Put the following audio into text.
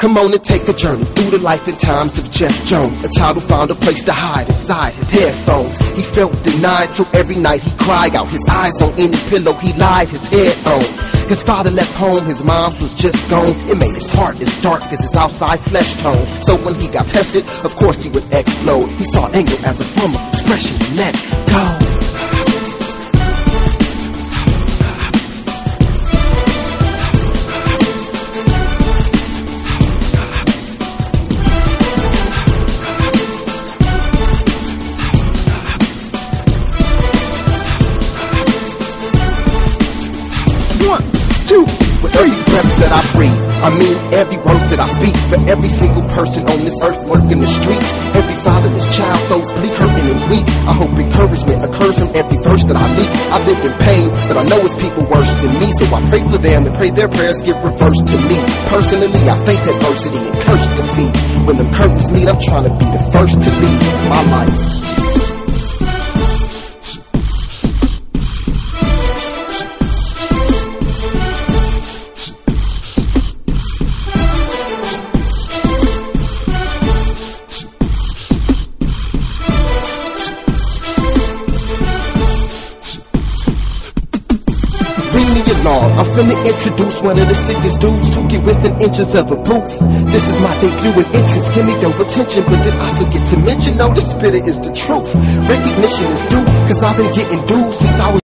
Come on and take a journey through the life and times of Jeff Jones, a child who found a place to hide inside his headphones. He felt denied, so every night he cried out, his eyes on any pillow he lied his head on. His father left home, his mom's was just gone. It made his heart as dark as his outside flesh tone. So when he got tested, of course he would explode. He saw anger as a form of expression and let two, with every breath that I breathe. I mean every word that I speak. For every single person on this earth working the streets. Every fatherless child, those bleak, hurting and weak. I hope encouragement occurs from every verse that I leak. I've lived in pain, but I know it's people worse than me. So I pray for them and pray their prayers get reversed to me. Personally, I face adversity and curse defeat. When the curtains meet, I'm trying to be the first to lead my life. I'm finna introduce one of the sickest dudes to get within inches of a booth. This is my debut and entrance. Give me your attention, but did I forget to mention? No, the spitter is the truth. Recognition is due, cause I've been getting dues since I was.